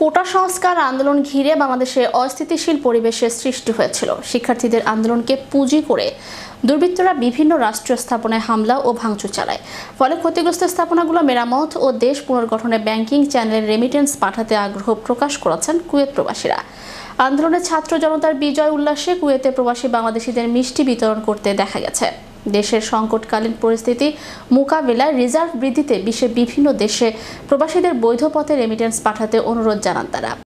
কোটা সংস্কার আন্দোলন ঘিরে বাংলাদেশে অস্থিতিশীল পরিবেশের সৃষ্টি হয়েছিল। শিক্ষার্থীদের আন্দোলনকে পুঁজি করে দুর্বৃত্তরা বিভিন্ন রাষ্ট্রীয় স্থাপনায় হামলা ও ভাঙচুর চালায়। ফলে ক্ষতিগ্রস্ত স্থাপনাগুলো মেরামত ও দেশ পুনর্গঠনে ব্যাংকিং চ্যানেলের রেমিটেন্স পাঠাতে আগ্রহ প্রকাশ করেছেন কুয়েত প্রবাসীরা। আন্দোলনে ছাত্র জনতার বিজয় উল্লাসে কুয়েতে প্রবাসী বাংলাদেশিদের মিষ্টি বিতরণ করতে দেখা গেছে। দেশের সংকটকালীন পরিস্থিতি মোকাবেলায় রিজার্ভ বৃদ্ধিতে বিশ্বের বিভিন্ন দেশে প্রবাসীদের বৈধ পথে রেমিটেন্স পাঠাতে অনুরোধ জানান তারা।